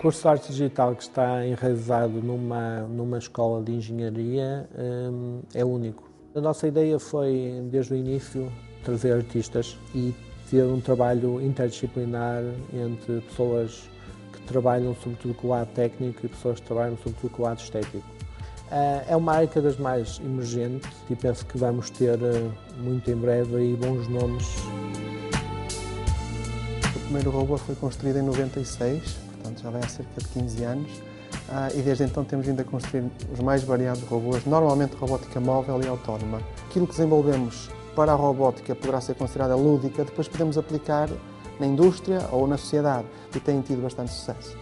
curso de arte digital que está enraizado numa, numa escola de engenharia hum, é único. A nossa ideia foi, desde o início, trazer artistas e ter um trabalho interdisciplinar entre pessoas que trabalham sobretudo com o lado técnico e pessoas que trabalham sobretudo com o lado estético. Eh, é uma área cada vez mais emergente e penso que vamos ter eh, muito em breve bons nomes. Primeiro robô foi construído em 96, portanto já vai há cerca de 15 anos. Ah, e desde então temos vindo a construir os mais variados robôs, normalmente robótica móvel e autónoma. Aquilo que desenvolvemos para a robótica poderá ser considerada lúdica, depois podemos aplicar na indústria ou na sociedade e tem tido bastante sucesso.